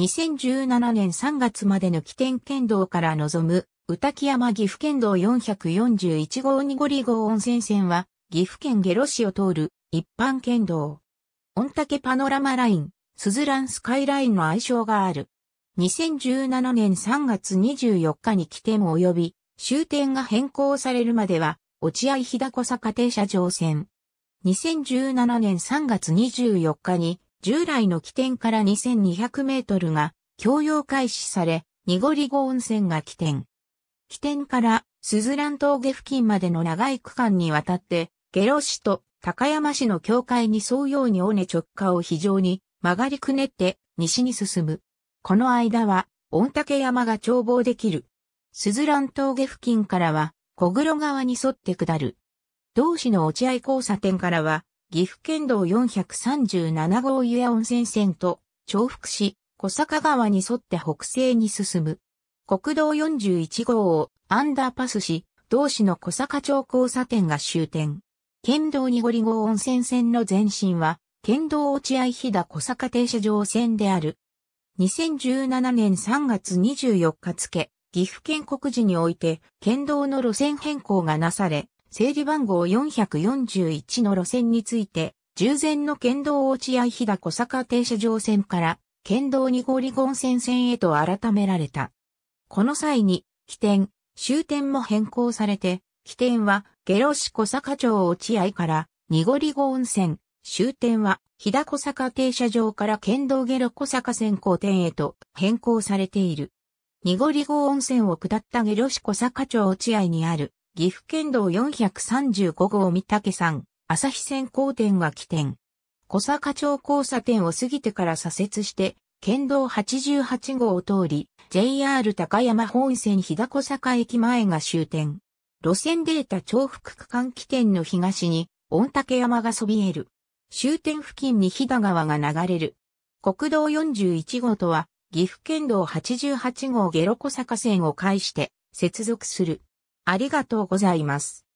2017年3月までの起点県道から望む、宇滝山岐阜県道441号2ゴリ号温泉線は、岐阜県下呂市を通る一般県道。御嶽パノラマライン、スズランスカイラインの愛称がある。2017年3月24日に起点及び終点が変更されるまでは、落合日高坂停車場線。2017年3月24日に従来の起点から2200メートルが供用開始され、ニゴリゴ温泉が起点。起点からスズラン峠付近までの長い区間にわたって、ゲロ市と高山市の境界に沿うように尾根直下を非常に曲がりくねって西に進む。この間は、御嶽山が眺望できる。スズラン峠付近からは、小黒川に沿って下る。同市の落合交差点からは、岐阜県道437号湯屋温泉線と重複し、小坂川に沿って北西に進む。国道41号をアンダーパスし、同市の小坂町交差点が終点。県道2五里号温泉線の前身は、県道落合飛騨小坂停車場線である。2017年3月24日付、岐阜県国寺において、県道の路線変更がなされ、整理番号441の路線について、従前の県道落合飛騨小坂停車場線から、県道2号里温泉線へと改められた。この際に、起点、終点も変更されて、起点は、下呂市小坂町落合から、ニゴリゴ温泉、終点は、日田小坂停車場から県道下呂小坂線交点へと変更されている。ニゴリゴ温泉を下った下呂市小坂町落合にある、岐阜県道435号三竹山、朝日線交点が起点。小坂町交差点を過ぎてから左折して、県道88号を通り、JR 高山本線日田小坂駅前が終点。路線データ重複区間起点の東に、御嶽山がそびえる。終点付近に日田川が流れる。国道41号とは、岐阜県道88号下呂小坂線を介して接続する。ありがとうございます。